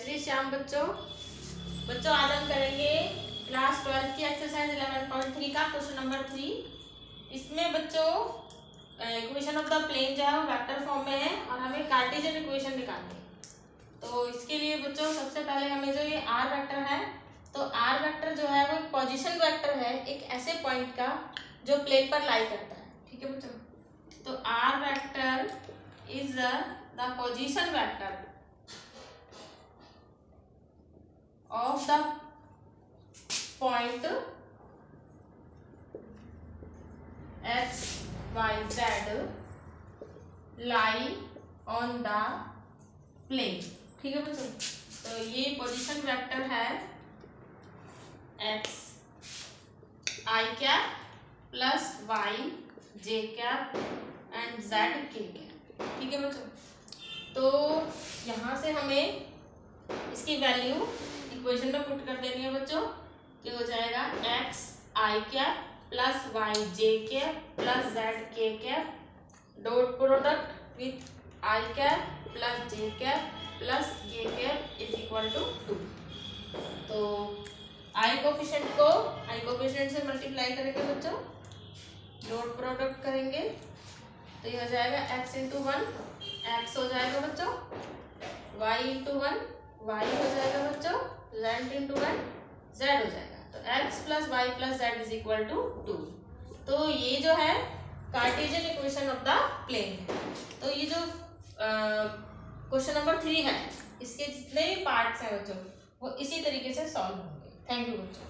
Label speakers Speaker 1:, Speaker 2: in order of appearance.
Speaker 1: श्री श्याम, बच्चों। बच्चों, आज हम करेंगे क्लास ट्वेल्थ की एक्सरसाइज इलेवन पॉइंट थ्री का क्वेश्चन नंबर थ्री इसमें बच्चों इक्वेशन ऑफ़ द प्लेन जो है वो वेक्टर फॉर्म में है और हमें कार्टेशियन इक्वेशन निकालनी है तो इसके लिए बच्चों, सबसे पहले हमें जो ये आर वैक्टर है तो आर वैक्टर जो है वो एक पोजिशन वेक्टर है, एक ऐसे पॉइंट का जो प्लेन पर लाई करता है। ठीक है बच्चों? तो R vector is the position vector of the point x, y, z lie on the plane. ठीक है बच्चों? तो ये पोजीशन वेक्टर है x, i cap plus Y J cap and z K cap ठीक है बच्चों? तो यहाँ से हमें इसकी वैल्यू इक्वेशन में पुट कर देनी है बच्चों। ये हो जाएगा? X I cap plus Y J cap plus Z K cap dot product with I cap plus J cap plus J cap is equal to two तो आई कोफिशिएंट को आई कोफिशिएंट से मल्टीप्लाई करेंगे बच्चों। डॉट प्रोडक्ट करेंगे। तो ये हो जाएगा एक्स इंटू वन एक्स हो जाएगा बच्चों। वाई इंटू वन वाई हो जाएगा बच्चों। जेड इंटू टू जेड हो जाएगा। तो X plus Y plus Z is equal to two तो ये जो है Cartesian equation of the plane है। तो ये जो क्वेश्चन नंबर थ्री है, इसके जितने भी पार्ट्स हैं बच्चों, वो इसी तरीके से सॉल्व होंगे। थैंक यू बच्चों।